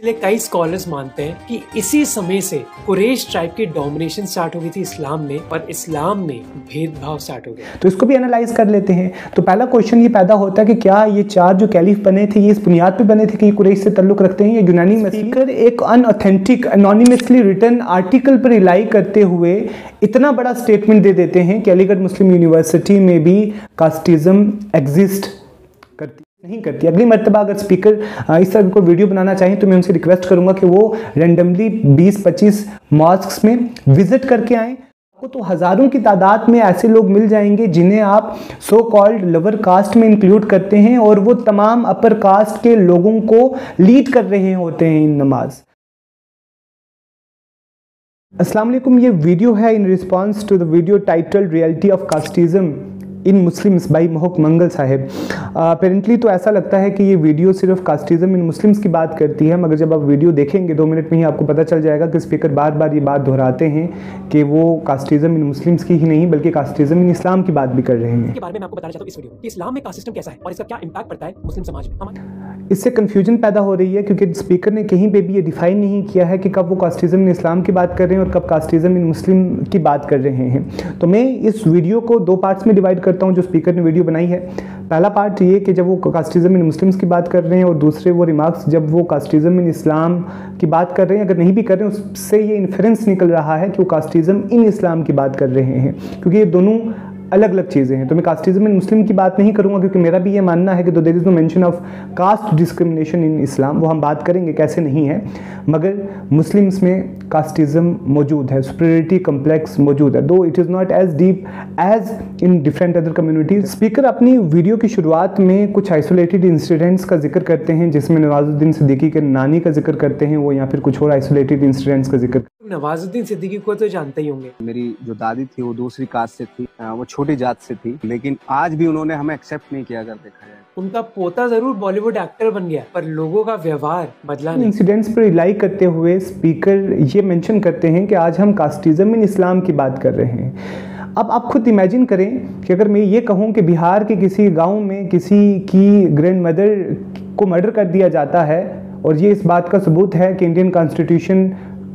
इसलिए कई स्कॉलर्स मानते हैं कि इसी समय से कुरेश ट्राइब की डोमिनेशन स्टार्ट हो गई थी इस्लाम में और इस्लाम में भेदभाव स्टार्ट हो गया। तो इसको भी एनालाइज कर लेते हैं। तो पहला क्वेश्चन ये पैदा होता है कि क्या ये चार जो कैलिफ बने थे ये इस बुनियाद पे बने थे कि ये कुरेश से ताल्लुक रखते हैं या यूनानी स्पीकर एक अनऑथेंटिक अनोनिमसली रिटर्न आर्टिकल पर रिलाई करते हुए इतना बड़ा स्टेटमेंट दे देते हैं कि अलीगढ़ मुस्लिम यूनिवर्सिटी में भी कास्टिज्म एग्जिस्ट नहीं करती। अगली मरतबा अगर स्पीकर इस तरह को वीडियो बनाना चाहें तो मैं उनसे रिक्वेस्ट करूँगा कि वो रेंडमली 20-25 मॉस्क में विज़िट करके आएँ। आपको तो हज़ारों की तादाद में ऐसे लोग मिल जाएँगे जिन्हें आप सो कॉल्ड लोअर कास्ट में इंक्लूड करते हैं और वो तमाम अपर कास्ट के लोगों को लीड कर रहे होते हैं इन नमाज़। असलम ये वीडियो है in response to the video title reality of casteism in Muslims by Mohak Mangal sahib apparently तो ऐसा लगता है कि ये वीडियो सिर्फ़ कास्टिज़म इन मुस्लिम्स की बात करती है मगर जब आप वीडियो देखेंगे दो मिनट में ही आपको पता चल जाएगा कि स्पीकर बार बार ये बात दोहराते हैं कि वो कास्टिज़म इन मुस्लिम्स की ही नहीं बल्कि कास्टिज़म इन इस्लाम की बात भी कर रहे हैं। बारे में आपको बताना चाहता हूँ इस वीडियो कि इस्लाम में कास्ट सिस्टम कैसा है और इसका क्या इम्पैक्ट पड़ता है मुस्लिम समाज में? इससे कन्फ्यूज़न पैदा हो रही है क्योंकि स्पीकर ने कहीं पे भी ये डिफाइन नहीं किया है कि कब वो कास्टिज़म इन इस्लाम की बात कर रहे हैं और कब कास्टिज़म इन मुस्लिम की बात कर रहे हैं। तो मैं इस वीडियो को दो पार्ट्स में डिवाइड करता हूँ, जो स्पीकर ने वीडियो बनाई है। पहला पार्ट ये कि जब वो कास्टिज़म इन मुस्लिम्स की बात कर रहे हैं, और दूसरे वो रिमार्क्स जब वो कास्टिज्म इन इस्लाम की बात कर रहे हैं, अगर नहीं भी कर रहे हैं, उससे ये इन्फ्रेंस निकल रहा है कि वो कास्टिज्म इन इस्लाम की बात कर रहे हैं। क्योंकि ये दोनों अलग अलग चीज़ें हैं। तो मैं कास्टिज्म इन मुस्लिम की बात नहीं करूँगा, क्योंकि मेरा भी ये मानना है कि तो there is no mention of caste discrimination in Islam वो हम बात करेंगे कैसे नहीं है। मगर मुस्लिम्स में कास्टिज्म मौजूद है सुपरिटी कम्प्लेक्स मौजूद है। Though it is not as deep as in different other communities speaker अपनी वीडियो की शुरुआत में कुछ आइसोलेटेड इंसिडेंट्स का ज़िक्र करते हैं, जिसमें नवाजुद्दीन सिद्दीकी के नानी का ज़िक्र करते हैं, वो या फिर कुछ और आइसोलेटेड इंसिडेंट्स का ज़िक्र नवाजुद्दीन सिद्दीकी को तो जानते ही होंगे। मेरी जो दादी थी वो दूसरी कास्ट से थी वो छोटी जात से थी लेकिन आज भी उन्होंने हमें एक्सेप्ट नहीं किया अगर देखा जाए उनका पोता ज़रूर बॉलीवुड एक्टर बन गया पर लोगों का व्यवहार बदला नहीं। इंसिडेंट्स पर रिलाई करते हुए स्पीकर ये मेंशन करते हैं कि आज हम कास्टिज्म इन इस्लाम की बात कर रहे हैं। अब आप खुद इमेजिन करें कि अगर मैं ये कहूँ कि बिहार के किसी गाँव में किसी की ग्रैंड मदर को मर्डर कर दिया जाता है और ये इस बात का सबूत है कि इंडियन कॉन्स्टिट्यूशन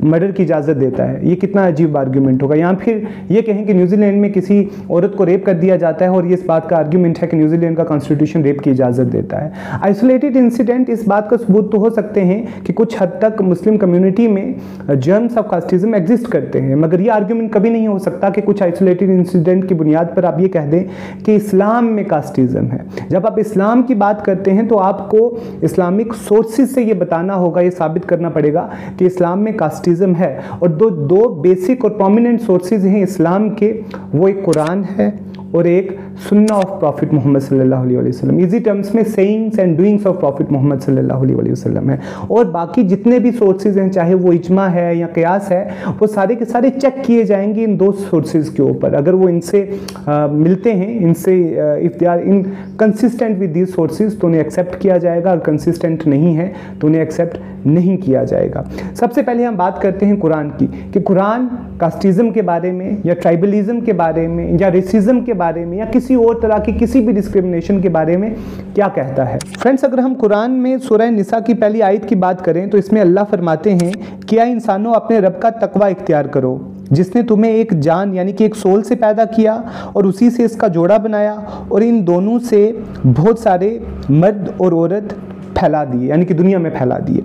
मर्डर की इजाज़त देता है। ये कितना अजीब आर्ग्यूमेंट होगा। या फिर ये कहें कि न्यूजीलैंड में किसी औरत को रेप कर दिया जाता है और ये इस बात का आर्ग्यूमेंट है कि न्यूजीलैंड का कॉन्स्टिट्यूशन रेप की इजाज़त देता है। आइसोलेटेड इंसिडेंट इस बात का सबूत तो हो सकते हैं कि कुछ हद तक मुस्लिम कम्युनिटी में जर्म्स ऑफ़ कास्टिज्म एग्जिस्ट करते हैं। मगर ये आर्ग्यूमेंट कभी नहीं हो सकता कि कुछ आइसोलेटेड इंसिडेंट की बुनियाद पर आप ये कह दें कि इस्लाम में कास्टिज्म है। जब आप इस्लाम की बात करते हैं तो आपको इस्लामिक सोर्सेज से ये बताना होगा, ये साबित करना पड़ेगा कि इस्लाम में कास्ट कास्टिज़म है और दो दो बेसिक और प्रोमिनेंट सोर्सेज हैं इस्लाम के। वो एक कुरान है और एक सुन्ना ऑफ़ प्रॉफिट मोहम्मद सल्लल्लाहु अलैहि वसल्लम। इजी टर्म्स में sayings and doings of prophet Muhammad सल्लल्लाहु अलैहि वसल्लम है। और बाकी जितने भी सोर्सेज हैं, चाहे वो इजमा है या कयास है, वो सारे के सारे चेक किए जाएँगे इन दो सोर्सेज के ऊपर। अगर वो इनसे मिलते हैं, इनसे if they are inconsistent with these sources तो उन्हें एक्सेप्ट किया जाएगा अगर कंसिस्टेंट नहीं है तो उन्हें एक्सेप्ट नहीं किया जाएगा। सबसे पहले हम बात करते हैं कुरान की, कि कुरान कास्टिज़म के बारे में या ट्राइबलिज्म के बारे में या रेसिज्म के बारे में या किसी और तरह की किसी भी डिस्क्रिमिनेशन के बारे में क्या कहता है? फ्रेंड्स अगर हम कुरान में सुरह निसा की पहली आयत की बात करें तो इसमें अल्लाह फरमाते हैं क्या इंसानों, अपने रब का तकवा इख्तियार करो, जिसने तुम्हें एक जान यानी कि एक सोल से पैदा किया और उसी से इसका जोड़ा बनाया और इन दोनों से बहुत सारे मर्द और औरत फैला दिए, यानी कि दुनिया में फैला दिए।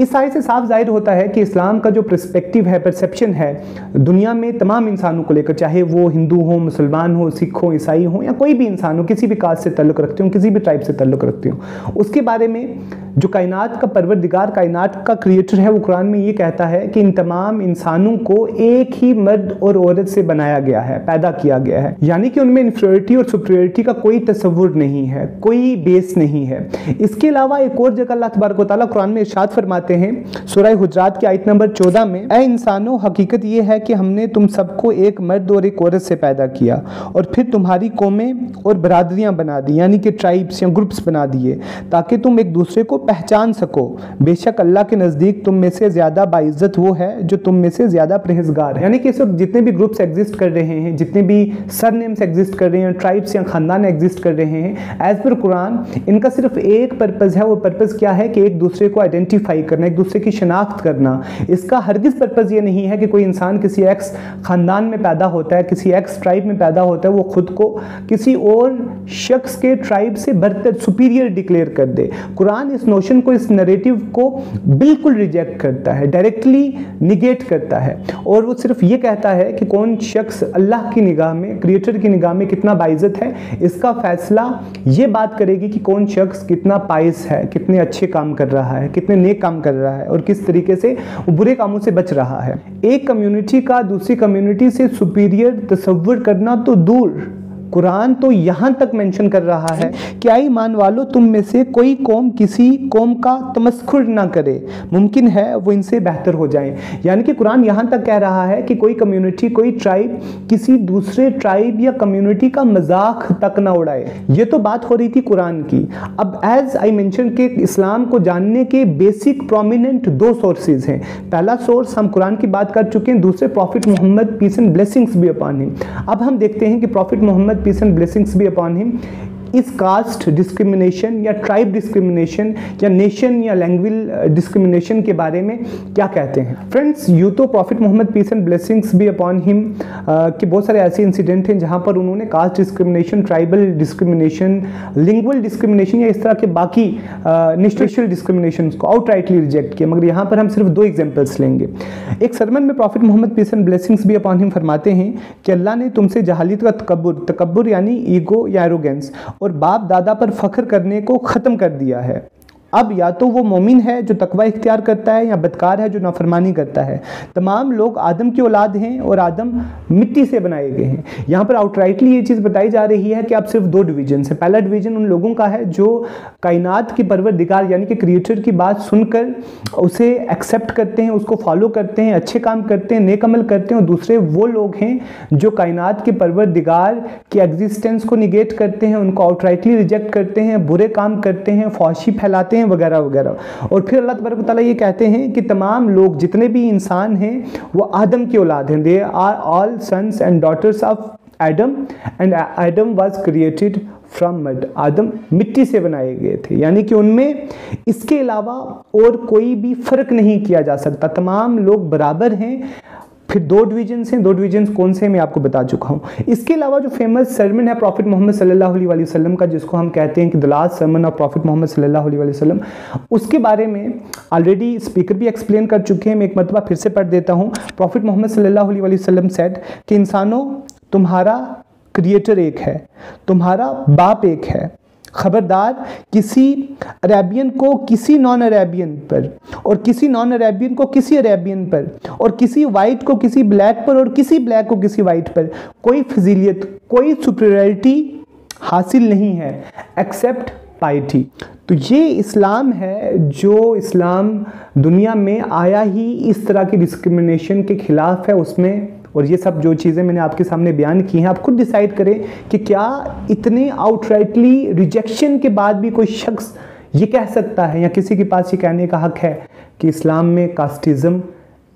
इस आय से साफ़ ज़ाहिर होता है कि इस्लाम का जो प्रस्पेक्टिव है परसेप्शन है, दुनिया में तमाम इंसानों को लेकर, चाहे वो हिंदू हो, मुसलमान हो, सिख हो, ईसाई हो, या कोई भी इंसान हो, किसी भी कास्ट से तल्लुक़ रखते हो, किसी भी ट्राइब से तल्लुक़ रखते हो, उसके बारे में जो कायनात का परवरदिगार, कायनात का क्रिएटर है, वो कुरान में ये कहता है कि इन तमाम इंसानों को एक ही मर्द और औरत से बनाया गया है, पैदा किया गया है। यानी कि उनमें इन्फ्रियोरिटी और सुप्रियोरिटी का कोई तस्वुर नहीं है, कोई बेस नहीं है। इसके अलावा एक और जगह अल्लाह तबारक वाली कुरान में इर्शाद फरमाते हैं। सुरह हुजरात की आयत नंबर चौदह में ए इंसानों, हकीकत ये है कि हमने तुम सबको एक मर्द और एक औरत से पैदा किया और फिर तुम्हारी कौमें और बरदरियाँ बना दी, यानी कि ट्राइब्स या ग्रुप्स बना दिए, ताकि तुम एक दूसरे को पहचान सको। बेशक अल्लाह के नज़दीक तुम में से ज़्यादा बाइज़्ज़त वो है जो तुम में से ज़्यादा परहेजगार है। यानी कि इस वक्त जितने भी ग्रुप्स एग्जिस्ट कर रहे हैं, जितने भी सर नेम्स एग्जिस्ट कर रहे हैं ट्राइब्स या ख़ानदान एग्जिस्ट कर रहे हैं एज़ पर कुरान इनका सिर्फ़ एक पर्पज़ है। वो पर्पज़ क्या है कि एक दूसरे को आइडेंटिफाई करना, एक दूसरे की शनाख्त करना। इसका हरगिज़ पर्पज़ ये नहीं है कि कोई इंसान किसी एक्स ख़ानदान में पैदा होता है, किसी एक्स ट्राइब में पैदा होता है, वो खुद को किसी और शख्स के ट्राइब से बरतर सुपीरियर डिक्लेयर कर दे। कुरान इस नोशन को, इस नरेटिव को बिल्कुल रिजेक्ट करता है डायरेक्टली निगेट करता है। और वो सिर्फ़ ये कहता है कि कौन शख्स अल्लाह की निगाह में क्रिएटर की निगाह में कितना बाइज़त है, इसका फैसला ये बात करेगी कि कौन शख्स कितना पाइस है, कितने अच्छे काम कर रहा है, कितने नेक काम कर रहा है और किस तरीके से बुरे कामों से बच रहा है। एक कम्युनिटी का दूसरी कम्युनिटी से सुपीरियर तस्वर करना तो दूर। कुरान तो यहाँ तक मेंशन कर रहा है क्या ईमान वालों, तुम में से कोई कौम किसी कौम का तमस्खुर ना करे। मुमकिन है वो इनसे बेहतर हो जाए। यानी कि कुरान यहाँ तक कह रहा है कि कोई कम्युनिटी कोई ट्राइब किसी दूसरे ट्राइब या कम्युनिटी का मज़ाक तक ना उड़ाए। ये तो बात हो रही थी कुरान की। अब एज आई मैंशन के इस्लाम को जानने के बेसिक प्रोमिनेंट दो सोर्सेज हैं। पहला सोर्स हम कुरान की बात कर चुके हैं, दूसरे prophet Muhammad peace and blessings be upon him अब हम देखते हैं कि prophet Muhammad peace and blessings be upon him इस कास्ट डिस्क्रिमिनेशन या ट्राइब डिस्क्रिमिनेशन या नेशन या लैंग्वेज डिस्क्रिमिनेशन uh, के बारे में क्या कहते हैं? फ्रेंड्स यू तो prophet Muhammad peace and blessings be upon him के बहुत सारे ऐसे इंसिडेंट हैं जहाँ पर उन्होंने caste discrimination tribal discrimination lingual discrimination या इस तरह के बाकी नेशनल uh, डिस्क्रिमिनेशन को आउट राइटली रिजेक्ट किया। मगर यहाँ पर हम सिर्फ़ दो एग्जाम्पल्स लेंगे। एक सरमन में prophet Muhammad peace and blessings be upon him फरमाते हैं कि अल्लाह ने तुमसे जहालियत का तकबर तकबर यानी ईगो या एरोगेंस और बाप दादा पर फख्र करने को ख़त्म कर दिया है। अब या तो वो मोमिन है जो तकवा इख्तियार करता है या बदकार है जो नाफरमानी करता है। तमाम लोग आदम की औलाद हैं और आदम मिट्टी से बनाए गए हैं। यहाँ पर आउटराइटली ये चीज़ बताई जा रही है कि आप सिर्फ़ दो डिवीज़न से पहला डिवीज़न उन लोगों का है जो कायनात की परवर दिगार यानी कि क्रिएटर की बात सुनकर उसे एक्सेप्ट करते हैं, उसको फॉलो करते हैं, अच्छे काम करते हैं, नेक अमल करते हैं और दूसरे वो लोग हैं जो कायनात के परवर दिगार की एग्जिस्टेंस को निगेट करते हैं, उनको आउटराइटली रिजेक्ट करते हैं, बुरे काम करते हैं फौशी फैलाते हैं हैं, वगैरह वगैरह। और फिर अल्लाह तबारक ताली ये कहते हैं कि तमाम लोग जितने भी इंसान हैं, वो आदम की औलाद हैं। They are all sons and daughters of Adam and Adam was created from mud आदम मिट्टी से बनाए गए थे। यानी कि उनमें इसके अलावा और कोई भी फ़र्क नहीं किया जा सकता। तमाम लोग बराबर हैं। फिर दो डिवीज़न हैं, दो डिवीज़न कौन से हैं, मैं आपको बता चुका हूँ। इसके अलावा जो फ़ेमस सरमन है प्रॉफिट मोहम्मद सल्लल्लाहु अलैहि वसल्लम का, जिसको हम कहते हैं कि the last sermon of prophet Muhammad सल्लल्लाहु अलैहि वसल्लम, उसके बारे में ऑलरेडी स्पीकर भी एक्सप्लेन कर चुके हैं। मैं एक मरतबा फिर से पढ़ देता हूँ। प्रॉफिट मोहम्मद सल्लल्लाहु अलैहि वसल्लम सेट कि इंसानों, तुम्हारा क्रिएटर एक है, तुम्हारा बाप एक है। खबरदार किसी अरेबियन को किसी नॉन अरेबियन पर और किसी नॉन अरेबियन को किसी अरेबियन पर और किसी वाइट को किसी ब्लैक पर और किसी ब्लैक को किसी वाइट पर कोई फजीलियत, कोई सुपरियरिटी हासिल नहीं है एक्सेप्ट पाइटी तो ये इस्लाम है जो इस्लाम दुनिया में आया ही इस तरह की डिस्क्रिमिनेशन के ख़िलाफ़ है, उसमें और ये सब जो चीज़ें मैंने आपके सामने बयान की हैं, आप खुद डिसाइड करें कि क्या इतने आउटराइटली रिजेक्शन के बाद भी कोई शख्स ये कह सकता है या किसी के पास ये कहने का हक है कि इस्लाम में कास्टिज़म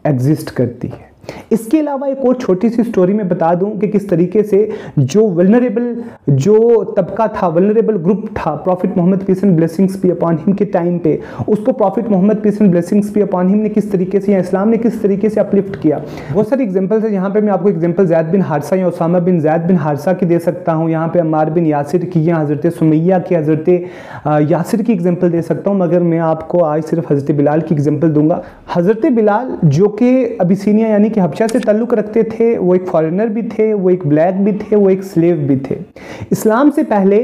एग्जिस्ट करती है। इसके अलावा एक और छोटी सी स्टोरी में बता दूँ कि किस तरीके से जो वलनरेबल जो तबका था वलनरेबल ग्रुप था prophet Muhammad peace and blessings be upon him के टाइम पे, उसको prophet Muhammad peace and blessings be upon him ने किस तरीके से या इस्लाम ने किस तरीके से अपलिफ्ट किया? बहुत सारी एग्जाम्पल्स है, यहाँ पे मैं आपको एग्ज़ाम्पल जैद बिन हारसा या उसामा बिन जैद बिन हारसा की दे सकता हूँ। यहाँ पर अमार बिन यासिर की या हज़रत सुमैया की, हज़रत यासिर की एग्ज़ाम्पल दे सकता हूँ, मगर मैं आपको आज सिर्फ़ हज़रत बिलाल की एग्ज़ाम्पल दूँगा। हज़रत बिलाल जो कि अबिसीनिया यानी कि हबशा से ताल्लुक़ रखते थे, वो एक फॉरेनर भी थे, वो एक ब्लैक भी थे, वो एक स्लेव भी थे। इस्लाम से पहले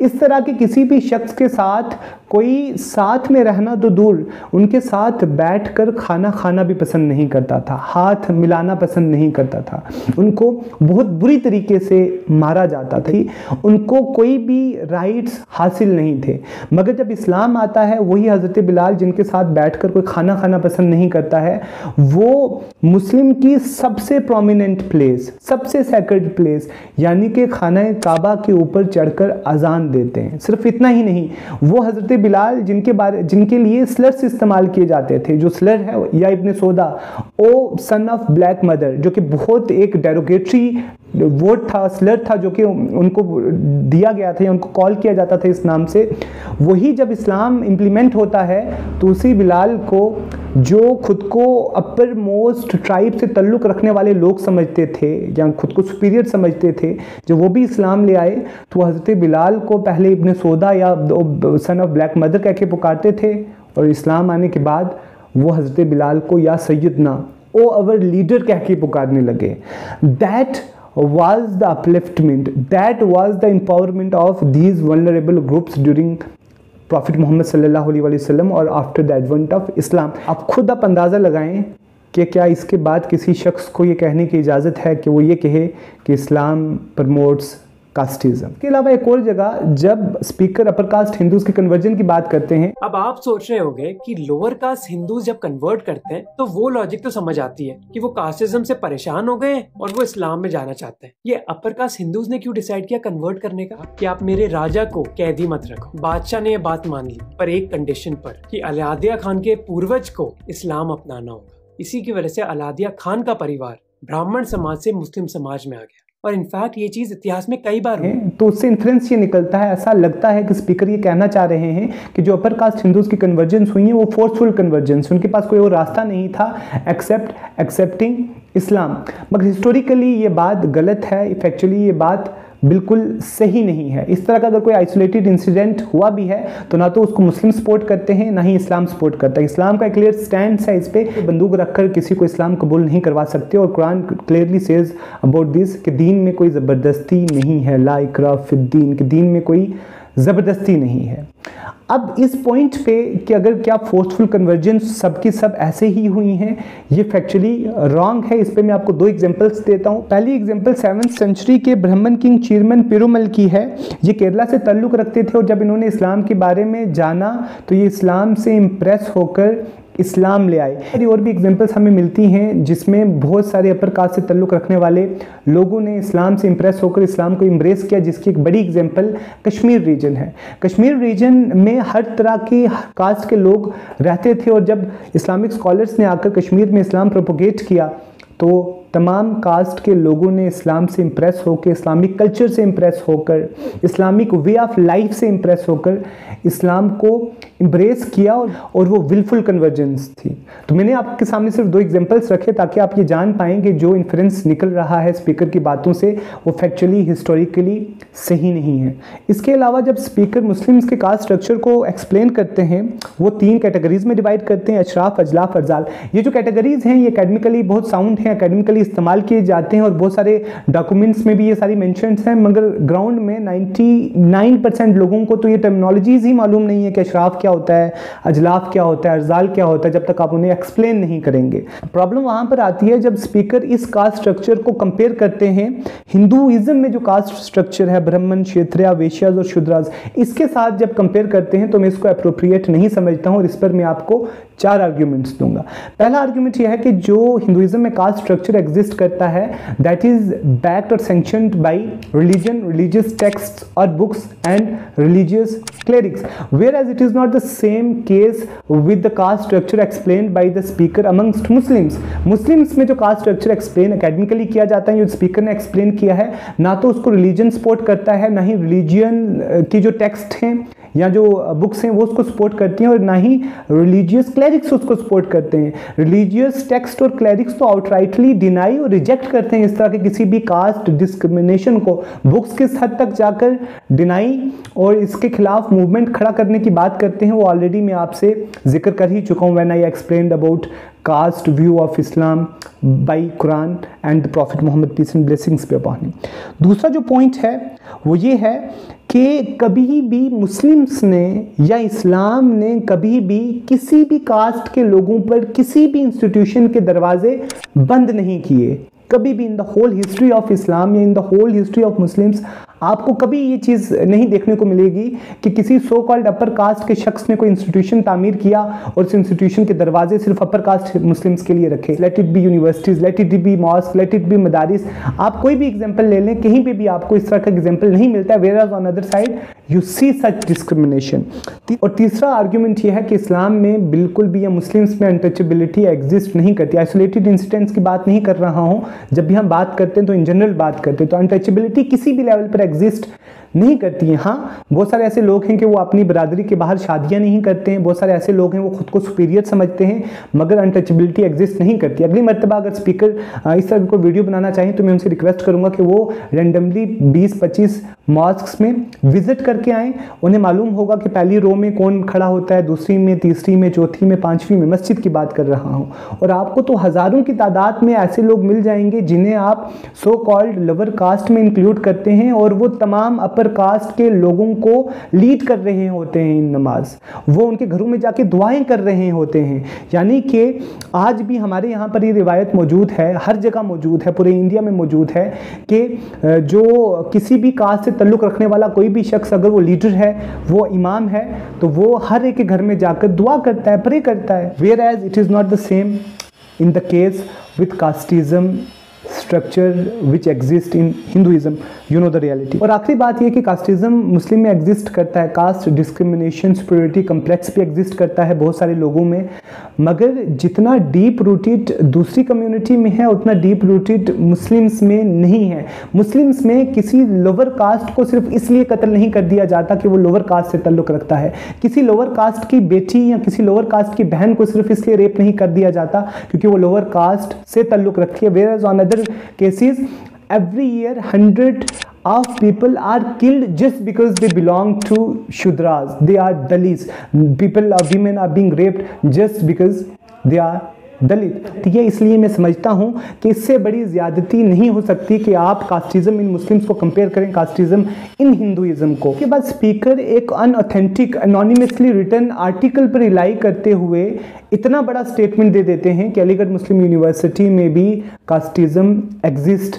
इस तरह के किसी भी शख्स के साथ, कोई साथ में रहना तो दूर, उनके साथ बैठकर खाना खाना भी पसंद नहीं करता था, हाथ मिलाना पसंद नहीं करता था। उनको बहुत बुरी तरीके से मारा जाता था। उनको कोई भी राइट्स हासिल नहीं थे। मगर जब इस्लाम आता है, वही हज़रत बिलाल जिनके साथ बैठकर कोई खाना खाना पसंद नहीं करता है, वो मुस्लिम की सबसे प्रोमिनेंट प्लेस सबसे सेक्रेड प्लेस यानी कि खाना काबा के ऊपर चढ़कर अजान देते हैं। सिर्फ़ इतना ही नहीं, वो हज़रत बिलाल जिनके बारे, जिनके लिए स्लर्स इस्तेमाल किए जाते थे, जो स्लर है या Ibn Sauda O son of black mother, जो कि बहुत एक डेरोगेटरी वर्ड था स्लर था, जो कि उनको दिया गया था या उनको कॉल किया जाता था इस नाम से। वही जब इस्लाम इम्प्लीमेंट होता है तो उसी बिलाल को जो खुद को अपर मोस्ट ट्राइब से तल्लुक़ रखने वाले लोग समझते थे, या खुद को सुपीरियर समझते थे, जब वो भी इस्लाम ले आए तो हज़रत बिलाल को पहले इब्न सौदा या सन ऑफ़ ब्लैक मदर कह के पुकारते थे, और इस्लाम आने के बाद वो हज़रत बिलाल को या सैदना ओ अवर लीडर कह के पुकारने लगे। That was the upliftment, that was the empowerment of these vulnerable groups during prophet Muhammad सल्लल्लाहु अलैहि वसल्लम और after the advent of Islam आप खुद आप अंदाज़ा लगाएँ कि क्या इसके बाद किसी शख्स को ये कहने की इजाज़त है कि वो ये कहे कि इस्लाम प्रमोट्स कास्टिज्म के अलावा एक और जगह, जब स्पीकर अपर कास्ट हिंदूज के कन्वर्जन की बात करते हैं। अब आप सोच रहे होंगे कि लोअर कास्ट हिंदूज जब कन्वर्ट करते हैं तो वो लॉजिक तो समझ आती है कि वो कास्टिज्म से परेशान हो गए और वो इस्लाम में जाना चाहते हैं। ये अपर कास्ट हिंदूज ने क्यों डिसाइड किया कन्वर्ट करने का? कि आप मेरे राजा को कैदी मत रखो। बादशाह ने यह बात मान ली, पर एक कंडीशन पर, कि अलादिया खान के पूर्वज को इस्लाम अपनाना होगा। इसी की वजह से अलादिया खान का परिवार ब्राह्मण समाज से मुस्लिम समाज में आ गया। और इनफैक्ट ये चीज़ इतिहास में कई बार है तो उससे इन्फ्लुएंस ये निकलता है, ऐसा लगता है कि स्पीकर ये कहना चाह रहे हैं कि जो अपर कास्ट हिंदूज की कन्वर्जेंस हुई है, वो फोर्सफुल कन्वर्जेंस उनके पास कोई और रास्ता नहीं था एक्सेप्ट एक्सेप्टिंग इस्लाम मगर हिस्टोरिकली ये बात गलत है इफेक्चुअली ये बात बिल्कुल सही नहीं है। इस तरह का अगर कोई आइसोलेटेड इंसिडेंट हुआ भी है तो ना तो उसको मुस्लिम सपोर्ट करते हैं, ना ही इस्लाम सपोर्ट करता है। इस्लाम का क्लियर स्टैंड है इस पर बंदूक रखकर किसी को इस्लाम कबूल नहीं करवा सकते और Quran clearly says about this कि दीन में कोई ज़बरदस्ती नहीं है। ला इकरा फिद्दीन, कि दीन में कोई ज़बरदस्ती नहीं है। अब इस पॉइंट पे कि अगर क्या फोर्सफुल कन्वर्जेंस सब की सब ऐसे ही हुई हैं, ये फैक्चुअली रॉन्ग है। इस पे मैं आपको दो एग्जांपल्स देता हूँ। पहली एग्जांपल सेवन सेंचुरी के ब्रह्मन किंग चीरमन पिरुमल की है। ये केरला से ताल्लुक़ रखते थे और जब इन्होंने इस्लाम के बारे में जाना तो ये इस्लाम से इम्प्रेस होकर इस्लाम ले आए। और भी एग्जांपल्स हमें मिलती हैं जिसमें बहुत सारे अपर कास्ट से तल्लुक़ रखने वाले लोगों ने इस्लाम से इम्प्रेस होकर इस्लाम को इम्प्रेस किया, जिसकी एक बड़ी एग्जांपल कश्मीर रीजन है। कश्मीर रीजन में हर तरह के कास्ट के लोग रहते थे और जब इस्लामिक स्कॉलर्स ने आकर कश्मीर में इस्लाम प्रोपोगेट किया तो तमाम कास्ट के लोगों ने इस्लाम से इम्प्रेस होकर, इस्लामिक कल्चर से इम्प्रेस होकर, इस्लामिक वे ऑफ़ लाइफ से इम्प्रेस होकर इस्लाम को इम्ब्रेस किया और और वो विलफुल कन्वर्जेंस थी। तो मैंने आपके सामने सिर्फ़ दो एग्जांपल्स रखे ताकि आप ये जान पाएँ कि जो इन्फ्रेंस निकल रहा है स्पीकर की बातों से, वो फैक्चुअली हिस्टोरिकली सही नहीं है। इसके अलावा जब स्पीकर मुस्लिम्स के कास्ट स्ट्रक्चर को एक्सप्लेन करते हैं, वो तीन कैटेगरीज में डिवाइड करते हैं, अशराफ, अजलाफ, अरजाल। ये जो कैटेगरीज हैं, ये अकेडमिकली बहुत साउंड हैं अकेडमिकली इस्तेमाल किए जाते हैं और बहुत सारे डॉक्यूमेंट्स में भी ये सारी मैंशंस हैं, मगर ग्राउंड में नाइन्टी परसेंट लोगों को तो ये टर्मिनोलॉजीज ही मालूम नहीं है कि अशराफ क्या होता है, अजलाफ क्या होता है, अर्जाल क्या होता है, जब तक आप उन्हें एक्सप्लेन नहीं करेंगे। प्रॉब्लम वहाँ पर आती है जब स्पीकर इस कास्ट स्ट्रक्चर को कंपेयर करते हैं। हिंदुइज्म में जो कास्ट स्ट्रक्चर है ब्राह्मण क्षेत्रिया वेश्याज और शुद्राज इसके साथ जब कंपेयर करते हैं तो मैं इसको अप्रोप्रिएट नहीं समझता हूँ और इस पर मैं आपको चार आर्ग्यूमेंट्स दूँगा। पहला आर्ग्यूमेंट यह है कि जो हिंदुइज्म में कास्ट स्ट्रक्चर एग्जिस्ट करता है दैट इज़ बैक्ड और sanctioned by religion religious text और books and religious clerics whereas it is not the same case with the caste structure explain by the speaker amongst Muslims Muslims में जो cast structure explain academically किया जाता है जो speaker ने explain किया है, ना तो उसको रिलीजन सपोर्ट करता है, ना ही रिलीजियन की जो टेक्स्ट हैं या जो बुक्स हैं, वो उसको सपोर्ट करती हैं और ना ही रिलीजियस क्लैरिक्स उसको सपोर्ट करते हैं। रिलीजियस टेक्स्ट और क्लैरिक्स तो आउटराइटली डिनाई और रिजेक्ट करते हैं इस तरह के किसी भी कास्ट डिस्क्रिमिनेशन को। बुक्स किस हद तक जाकर डिनाई और इसके खिलाफ मूवमेंट खड़ा करने की बात करते हैं, वो ऑलरेडी मैं आपसे ज़िक्र कर ही चुका हूँ when I explain about caste view of Islam by Quran and the prophet Muhammad peace and blessings पे अपॉन दूसरा जो पॉइंट है, वो ये है कि कभी भी मुस्लिम्स ने या इस्लाम ने कभी भी किसी भी कास्ट के लोगों पर किसी भी इंस्टीट्यूशन के दरवाजे बंद नहीं किए। कभी भी in the whole history of Islam या in the whole history of Muslims आपको कभी ये चीज़ नहीं देखने को मिलेगी कि किसी सो कॉल्ड अपर कास्ट के शख्स ने कोई इंस्टीट्यूशन तामीर किया और उस इंस्टीट्यूशन के दरवाजे सिर्फ़ अपर कास्ट मुस्लिम्स के लिए रखे। Let it be universities let it be mosque let it be मदारिस आप कोई भी एग्ज़ाम्पल ले लें, कहीं पर भी आपको इस तरह का एग्ज़ाम्पल नहीं मिलता। Whereas on other side you see such discrimination और तीसरा आर्ग्यूमेंट यह है कि इस्लाम में बिल्कुल भी या मुस्लिम्स में अनटचेबिलिटी एग्जिस्ट नहीं करती। आइसोलेटेड इंसिडेंट्स की बात नहीं कर रहा हूँ। जब भी हम बात करते हैं तो इन जनरल बात करते हैं। तो अनटचेबिलिटी किसी भी लेवल पर एग्जिस्ट नहीं करती हैं। हाँ बहुत सारे ऐसे लोग हैं कि वो अपनी बरादरी के बाहर शादियाँ नहीं करते हैं। बहुत सारे ऐसे लोग हैं, वो खुद को सुपीरियर समझते हैं, मगर अनटचेबिलिटी एग्जिस्ट नहीं करती। अगली मरतबा अगर स्पीकर इस तरह को वीडियो बनाना चाहें तो मैं उनसे रिक्वेस्ट करूँगा कि वो रेंडमली 20-25 मॉस्क में विज़िट करके आएँ। उन्हें मालूम होगा कि पहली रो में कौन खड़ा होता है, दूसरी में, तीसरी में, चौथी में, पाँचवीं में, मस्जिद की बात कर रहा हूँ। और आपको तो हज़ारों की तादाद में ऐसे लोग मिल जाएँगे जिन्हें आप सो कॉल्ड लवर कास्ट में इंक्लूड करते हैं और वो तमाम अपर अपर कास्ट के लोगों को लीड कर रहे होते हैं इन नमाज़। वो उनके घरों में जाके दुआएँ कर रहे होते हैं। यानी कि आज भी हमारे यहाँ पर ये रिवायत मौजूद है, हर जगह मौजूद है, पूरे इंडिया में मौजूद है कि जो किसी भी कास्ट से तल्लुक़ रखने वाला कोई भी शख्स अगर वो लीडर है, वो इमाम है तो वो हर एक घर में जाकर दुआ करता है, प्रे करता है। Whereas it is not the same in the case with casteism structure which exist in Hinduism you know the reality और आखिरी बात यह कि कास्टिज्म मुस्लिम में एग्जिस्ट करता है कास्ट डिस्क्रिमिनेशन सुपरिटी कम्प्लेक्स भी एग्जिस्ट करता है बहुत सारे लोगों में, मगर जितना डीप रूटेड दूसरी कम्युनिटी में है, उतना डीप रूटेड मुस्लिम्स में नहीं है। मुस्लिम्स में किसी लोअर कास्ट को सिर्फ़ इसलिए कत्ल नहीं कर दिया जाता कि वो लोअर कास्ट से तल्लुक़ रखता है। किसी लोअर कास्ट की बेटी या किसी लोअर कास्ट की बहन को सिर्फ़ इसलिए रेप नहीं कर दिया जाता क्योंकि वो लोअर कास्ट से तल्लुक़ रखती है। Whereas on other cases every year 100 of people are killed just because they belong to shudras. They are dalits people or women are being raped just because they are Dalit. तो ये इसलिए मैं समझता हूँ कि इससे बड़ी ज़्यादती नहीं हो सकती कि आप कास्टिज्म, इन मुस्लिम्स को कंपेयर करें कास्टिज्म, इन हिंदुज़म को। के बाद स्पीकर एक अनऑथेंटिक अनोनिमसली रिटर्न आर्टिकल पर रिलाई करते हुए इतना बड़ा स्टेटमेंट दे देते हैं कि अलीगढ़ मुस्लिम यूनिवर्सिटी में भी कास्टिज्म एग्जिस्ट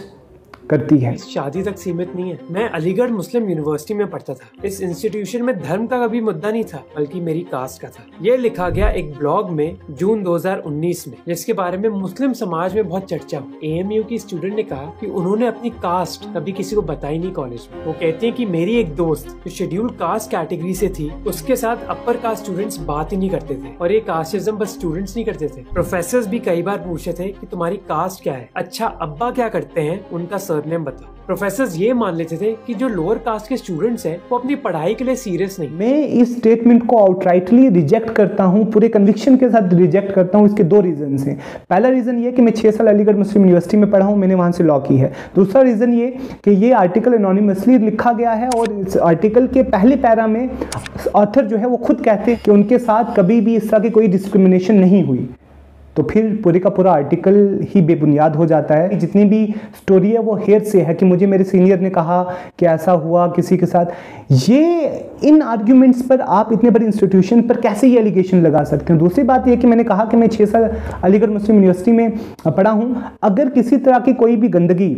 करती है। शादी तक सीमित नहीं है। मैं अलीगढ़ मुस्लिम यूनिवर्सिटी में पढ़ता था। इस इंस्टीट्यूशन में धर्म का कभी मुद्दा नहीं था, बल्कि मेरी कास्ट का था। ये लिखा गया एक ब्लॉग में जून 2019 में, जिसके बारे में मुस्लिम समाज में बहुत चर्चा हुई। एएमयू की स्टूडेंट ने कहा कि उन्होंने अपनी कास्ट कभी किसी को बताई नहीं कॉलेज में। वो कहते हैं कि मेरी एक दोस्त जो शेड्यूल कास्ट कैटेगरी से थी, उसके साथ अपर कास्ट स्टूडेंट्स बात ही नहीं करते थे। और ये कास्टिज्म बस स्टूडेंट्स नहीं करते थे। प्रोफेसर भी कई बार पूछते थे कि तुम्हारी कास्ट क्या है? अच्छा अब्बा क्या करते हैं? उनका सर सरनेम बताओ प्रोफेसर ये मान लेते थे कि जो लोअर कास्ट के स्टूडेंट्स हैं, वो अपनी पढ़ाई के लिए सीरियस नहीं। मैं इस स्टेटमेंट को आउटराइटली रिजेक्ट करता हूँ, पूरे कन्विक्शन के साथ रिजेक्ट करता हूँ, इसके दो रीजन हैं। पहला रीजन ये कि मैं छह साल अलीगढ़ मुस्लिम यूनिवर्सिटी में पढ़ा हूँ, मैंने वहाँ से लॉ की है। दूसरा रीजन ये कि ये आर्टिकल एनोनिमसली लिखा गया है और इस आर्टिकल के पहले पैरा में ऑथर जो है वो खुद कहते हैं कि उनके साथ कभी भी इस तरह की कोई डिस्क्रिमिनेशन नहीं हुई। तो फिर पूरे का पूरा आर्टिकल ही बेबुनियाद हो जाता है जितनी भी स्टोरी है वो हेयर से है कि मुझे मेरे सीनियर ने कहा कि ऐसा हुआ किसी के साथ। ये इन आर्ग्यूमेंट्स पर आप इतने बड़े इंस्टीट्यूशन पर कैसे ये एलिगेशन लगा सकते हैं? दूसरी बात ये कि मैंने कहा कि मैं छः साल अलीगढ़ मुस्लिम यूनिवर्सिटी में पढ़ा हूँ। अगर किसी तरह की कोई भी गंदगी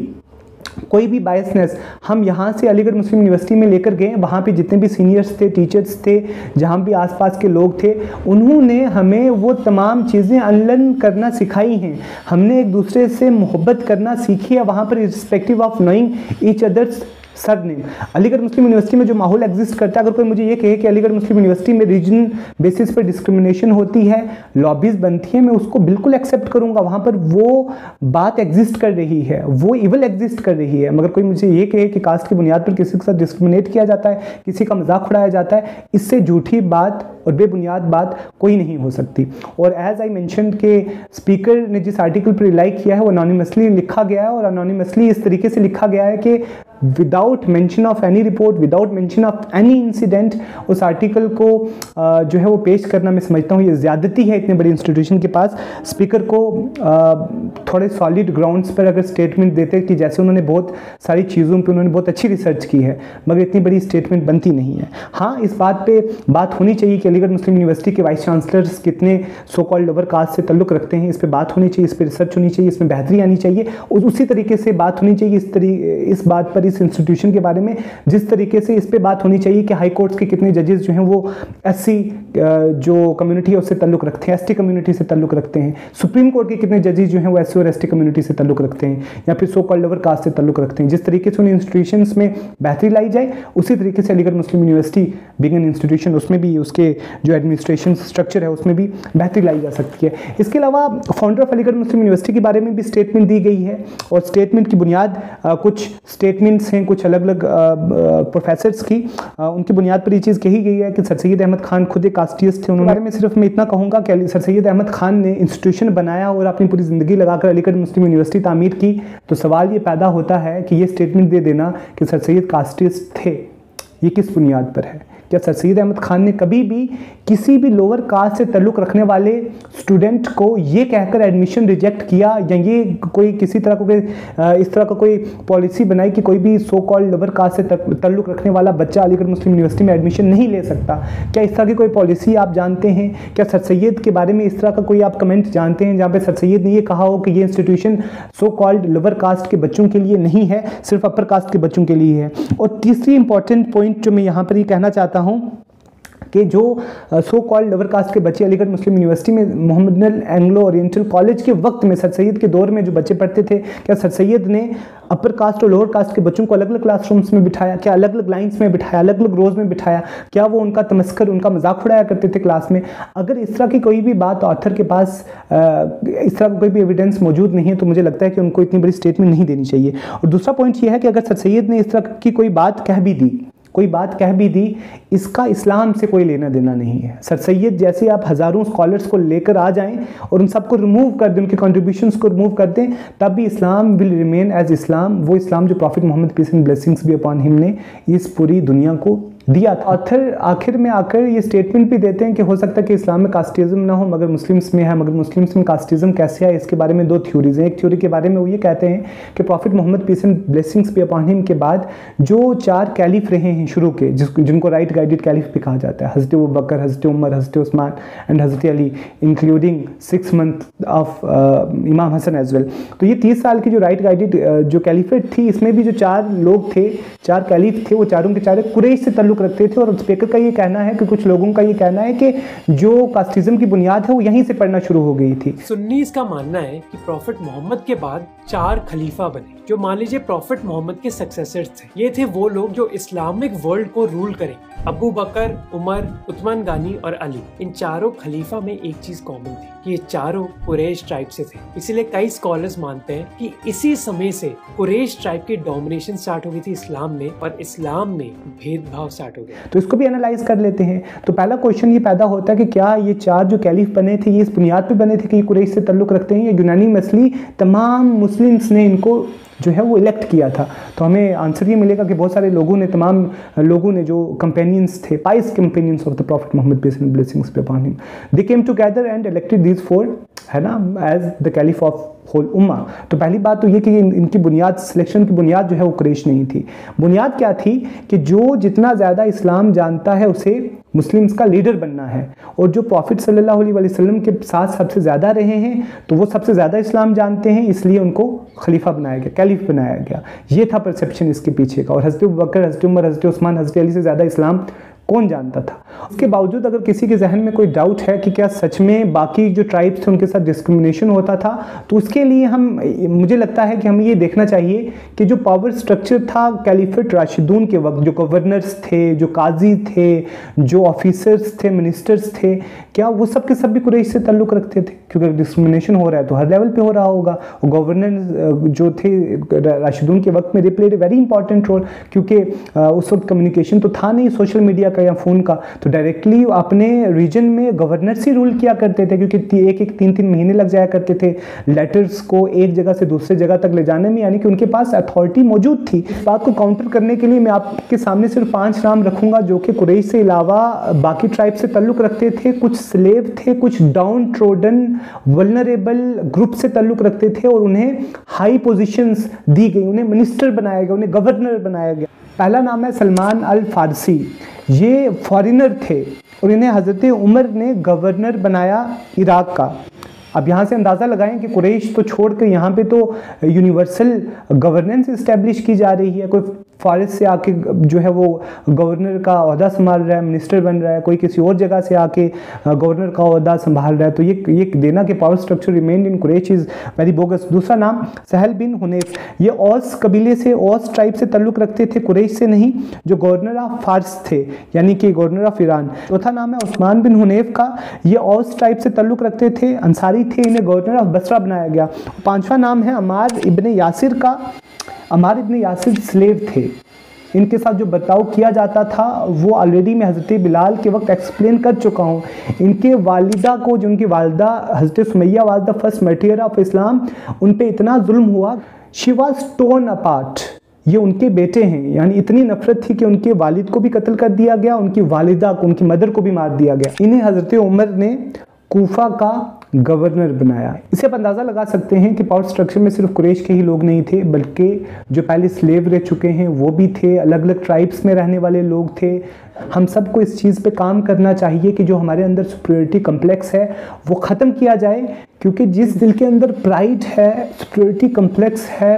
कोई भी बायसनेस हम यहाँ से अलीगढ़ मुस्लिम यूनिवर्सिटी में लेकर गए, वहाँ पे जितने भी सीनियर्स थे टीचर्स थे, जहाँ भी आसपास के लोग थे, उन्होंने हमें वो तमाम चीज़ें अनलर्न करना सिखाई हैं। हमने एक दूसरे से मोहब्बत करना सीखी है, वहाँ पर respective of knowing each others surname Aligarh Muslim University में जो माहौल एग्जिस्ट करता है, अगर कोई मुझे ये कहे कि अलीगढ़ मुस्लिम यूनिवर्सिटी में रीजन बेसिस पर डिस्क्रिमिनेशन होती है लॉबीज बनती है, मैं उसको बिल्कुल एक्सेप्ट करूँगा। वहाँ पर वो बात एग्जिस्ट कर रही है, वो इवल एग्जिस्ट कर रही है। मगर कोई मुझे ये कहे कि कास्ट की बुनियाद पर किसी के साथ डिस्क्रिमिनेट किया जाता है, किसी का मज़ाक उड़ाया जाता है, इससे झूठी बात और बेबुनियाद बात कोई नहीं हो सकती। और एज आई मैंशन के स्पीकर ने जिस आर्टिकल पर रिलाई किया है, वो अनोनिमसली लिखा गया है और अनोनिमसली इस तरीके से लिखा गया है कि without mention of any report without mention of any incident उस आर्टिकल को जो है वो पेश करना मैं समझता हूँ। ये ज़्यादती है इतने बड़े इंस्टीट्यूशन के पास। स्पीकर को थोड़े सॉलिड ग्राउंड्स पर अगर स्टेटमेंट देते कि जैसे उन्होंने बहुत सारी चीज़ों पर उन्होंने बहुत अच्छी रिसर्च की है, मगर इतनी बड़ी स्टेटमेंट बनती नहीं है। हाँ इस बात पर बात होनी चाहिए कि अलीगढ़ मुस्लिम यूनिवर्सिटी के वाइस चांसलर्स कितने सो कॉल्ड लोअर कास्ट से तल्लुक़ रखते हैं। इस पर बात होनी चाहिए, इस पर रिसर्च होनी चाहिए, इसमें बेहतरी आनी चाहिए। उसी तरीके से बात होनी चाहिए, इस तरी, इस बात पर इस इंस्टीट्यूशन के बारे में जिस तरीके से इस पर बात होनी चाहिए कि हाई कोर्ट्स के कितने जजेस जो हैं वो एस जो कम्युनिटी है, उससे ताल्लुक़ रखते हैं एसटी कम्युनिटी से ताल्लुक़ रखते हैं। सुप्रीम कोर्ट के कितने जजेस जो हैं वो एस और एस कम्युनिटी से ताल्लुक़ रखते हैं या फिर सो कॉल लोअर कास्ट से ताल्लुक़ रखते हैं। जिस तरीके से उन इंस्टीट्यूशन में बेहतरी लाई जाए, उसी तरीके से Aligarh Muslim University big an institution उसमें भी उसके जो एडमिनिस्ट्रेशन स्ट्रक्चर है, उसमें भी बेहतरी लाई जा सकती है। इसके अलावा founder of Aligarh Muslim University के बारे में भी स्टेटमेंट दी गई है और स्टेटमेंट की बुनियाद कुछ स्टेटमेंट्स हैं कुछ अलग अलग प्रोफेसर्स की। उनकी बुनियाद पर ये चीज़ कही गई है कि सर सैद अहमद खान खुद एक कास्टियस थे। उन्होंने बारे में सिर्फ़ मैं इतना कहूँगा कि सर सैद अहमद खान ने इंस्टीट्यूशन बनाया और अपनी पूरी ज़िंदगी लगाकर अलीगढ़ मुस्लिम यूनिवर्सिटी तमीर की। तो सवाल ये पैदा होता है कि ये स्टेटमेंट दे देना कि सर सैद कास्टियस थे ये किस बुनियाद पर है? क्या सर सैद अहमद खान ने कभी भी किसी भी लोअर कास्ट से तल्लुक़ रखने वाले स्टूडेंट को ये कहकर एडमिशन रिजेक्ट किया या ये कोई किसी तरह को इस तरह का कोई पॉलिसी बनाई कि कोई भी सो कॉल्ड लोअर कास्ट से तल्लुक़ रखने वाला बच्चा अलीगढ़ मुस्लिम यूनिवर्सिटी में एडमिशन नहीं ले सकता। क्या इस तरह की कोई पॉलिसी आप जानते हैं? क्या सर सैद के बारे में इस तरह का कोई आप कमेंट जानते हैं जहाँ पर सर सैद ने ये कहा हो कि ये institution so called lower caste के बच्चों के लिए नहीं है, सिर्फ़ अपर कास्ट के बच्चों के लिए है? और तीसरी इंपॉर्टेंट पॉइंट जो मैं यहाँ पर ये कहना चाहता हूँ कि जो सो कॉल्ड लोअर कास्ट के बच्चे अलीगढ़ मुस्लिम यूनिवर्सिटी में मोहम्मद एंग्लो ओरिएंटल कॉलेज के वक्त में सर सैद के दौर में जो बच्चे पढ़ते थे, क्या सर सैद ने अपर कास्ट और लोअर कास्ट के बच्चों को अलग अलग क्लासरूम्स में बिठाया, क्या अलग अलग लाइन्स में बिठाया अलग अलग रोज़ में बिठाया, क्या वो उनका तमस्कर, उनका मज़ाक उड़ाया करते थे क्लास में? अगर इस तरह की कोई भी बात ऑथर के पास इस तरह का कोई भी एविडेंस मौजूद नहीं है तो मुझे लगता है कि उनको इतनी बड़ी स्टेटमेंट नहीं देनी चाहिए। और दूसरा पॉइंट ये है कि अगर सर सैद ने इस तरह की कोई बात कह भी दी कोई बात कह भी दी, इसका इस्लाम से कोई लेना देना नहीं है। सर सैद जैसे आप हज़ारों स्कॉलर्स को लेकर आ जाएँ और उन सबको रिमूव कर दें, उनके कॉन्ट्रीब्यूशन को रिमूव कर दें, तब भी Islam will remain as Islam वो इस्लाम जो prophet Muhammad peace and blessings be upon him ने इस पूरी दुनिया को दिया था। ऑथर आखिर में आकर ये स्टेटमेंट भी देते हैं कि हो सकता है कि इस्लाम में कास्टिज्म ना हो मगर मुस्लिम्स में है मगर मुस्लिम्स में कास्टिज्म कैसे है इसके बारे में दो थ्योरीज हैं। एक थ्योरी के बारे में वो ये कहते हैं कि prophet Muhammad peace and blessings be upon him के बाद जो चार कैलिफ रहे हैं शुरू के जिस जिनको राइट गाइडेड कैलिफ भी कहा जाता है हज़रत बकर हज़रत उमर हज़रत उस्मान एंड हज़रत Ali including six month of imam Hasan as well तो ये तीस साल की जो राइट गाइडेड uh, जो कैलिफेट थी इसमें भी जो चार लोग थे चार कैलिफ थे वो चारों के चारे कुरेश से तल्लुक रखते थे और स्पीकर का ये कहना है कि कुछ लोगों का ये कहना है कि जो कास्टिज्म की बुनियाद है वो यहीं से पढ़ना शुरू हो गई थी। सुन्नीस का मानना है कि प्रॉफिट मोहम्मद के बाद चार खलीफा बने। जो मान लीजिए प्रॉफिट मोहम्मद के सक्सेसर थे, ये थे वो लोग जो इस्लामिक वर्ल्ड को रूल करें। अबू बकर, उमर, उस्मान गानी और अली, इन चारों खलीफा में एक चीज़ कॉमन थी कि ये चारों कुरेश ट्राइब से थे। इसीलिए कई स्कॉलर्स मानते हैं कि इसी समय से कुरेश ट्राइब की डोमिनेशन स्टार्ट हो गई थी इस्लाम में और इस्लाम में भेदभाव स्टार्ट हो गया। तो इसको भी एनालाइज कर लेते हैं। तो पहला क्वेश्चन ये पैदा होता है कि क्या ये चार जो कैलिफ बने थे, ये इस बुनियाद पर बने थे कि कुरेश से तल्लुक रखते हैं? या यूनानी मसली तमाम मुस्लिम्स ने इनको जो है वो इलेक्ट किया था। तो हमें आंसर ये मिलेगा कि बहुत सारे लोगों ने, तमाम लोगों ने जो कंपेनियंस थे pious companions of the prophet Muhammad peace blessings be upon they came together and elected these four है ना as the caliph of whole ummah तो पहली बात तो ये कि इनकी बुनियाद सिलेक्शन की बुनियाद जो है वो क्रेश नहीं थी। बुनियाद क्या थी कि जो जितना ज़्यादा इस्लाम जानता है उसे मुस्लिम्स का लीडर बनना है। और जो प्रॉफिट सल्लल्लाहु अलैहि वसल्लम के साथ सबसे ज़्यादा रहे हैं तो वो सबसे ज़्यादा इस्लाम जानते हैं, इसलिए उनको खलीफा बनाया गया, कैलिफ बनाया गया। ये था परसेप्शन इसके पीछे का। और हज़रत बकर, हज़रत उमर, हज़रत उस्मान, हज़रत अली से ज़्यादा इस्लाम कौन जानता था? उसके बावजूद अगर किसी के जहन में कोई डाउट है कि क्या सच में बाकी जो ट्राइब्स थे उनके साथ डिस्क्रिमिनेशन होता था तो उसके लिए हम, मुझे लगता है कि हमें ये देखना चाहिए कि जो पावर स्ट्रक्चर था कैलिफेट राशिदून के वक्त, जो गवर्नर्स थे, जो काजी थे, जो ऑफिसर्स थे मिनिस्टर्स थे क्या वो सब के सब भी कुरेश से ताल्लुक़ रखते थे? क्योंकि डिस्क्रिमिनेशन हो रहा है तो हर लेवल पे हो रहा होगा। गवर्नर जो थे राशिदून के वक्त में they played very important role क्योंकि उस वक्त कम्युनिकेशन तो था नहीं सोशल मीडिया का या फ़ोन का। तो डायरेक्टली अपने रीजन में गवर्नर से रूल किया करते थे, क्योंकि एक एक तीन तीन महीने लग जाया करते थे। लेटर्स को एक जगह से दूसरे जगह तक ले जाने में, यानी कि उनके पास अथॉरिटी मौजूद थी। बात को काउंटर करने के लिए मैं आपके सामने सिर्फ़ पाँच नाम रखूँगा, जो कि कुरैश से अलावा बाकी ट्राइब से तल्लुक रखते थे। कुछ स्लेव थे, कुछ डाउन ट्रोडन वलनरेबल ग्रुप से तल्लुक रखते थे और उन्हें हाई पोजीशंस दी गई, उन्हें मिनिस्टर बनाया गया, उन्हें गवर्नर बनाया गया। पहला नाम है सलमान अल फारसी ये फॉरेनर थे और इन्हें हज़रत उमर ने गवर्नर बनाया इराक का। अब यहाँ से अंदाज़ा लगाएँ कि कुरैश तो छोड़कर यहाँ पे तो यूनिवर्सल गवर्नेंस इस्टेब्लिश की जा रही है, कोई फॉरेस्ट से आके जो है वो गवर्नर का अहदा संभाल रहा है, मिनिस्टर बन रहा है, कोई किसी और जगह से आके गवर्नर का अहदा संभाल रहा है तो ये ये देना कि power structure remain in Quraish is very bogus दूसरा नाम, सहल बिन हुनेफ। ये ओस कबीले से ओस ट्राइब से तल्लुक़ रखते थे कुरैश से नहीं, जो गवर्नर ऑफ़ फारस थे, यानी कि गवर्नर ऑफ़ ईरान। चौथा नाम है उस्मान बिन हुनेफ का। ये ओस ट्राइब से तल्लुक़ रखते थे, अंसारी थे, इन्हें गवर्नर ऑफ़ बसरा बनाया गया। पाँचवा नाम है अमार इबन यासिर का। अमार इबन यासिर स्लेव थे। इनके साथ जो बर्ताव किया जाता था, वो ऑलरेडी मैं हज़रत बिलाल के वक्त एक्सप्लेन कर चुका हूँ। इनके वालिदा को, जो उनकी वालदा, हज़रत Sumayya was the first martyr of Islam उन पर इतना जुल्म हुआ। शी वॉज़ टोन अपार्ट ये उनके बेटे हैं। यानी इतनी नफरत थी कि उनके वालिद को भी कत्ल कर दिया गया, उनकी वालिदा को, उनकी मदर को भी मार दिया गया। इन्हें हज़रत उमर ने कोफा का गवर्नर बनाया। इसे आप अंदाज़ा लगा सकते हैं कि पावर स्ट्रक्चर में सिर्फ़ कुरेश के ही लोग नहीं थे, बल्कि जो पहले स्लेव रह चुके हैं, वो भी थे अलग अलग ट्राइब्स में रहने वाले लोग थे। हम सबको इस चीज़ पे काम करना चाहिए कि जो हमारे अंदर सुप्रियोरिटी कम्प्लेक्स है, वो ख़त्म किया जाए, क्योंकि जिस दिल के अंदर प्राइड है सुप्रियोरिटी कम्प्लेक्स है,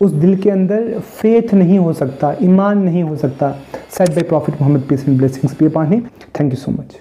उस दिल के अंदर फेथ नहीं हो सकता, ईमान नहीं हो सकता। Said by prophet Muhammad peace and blessings be upon thank you so much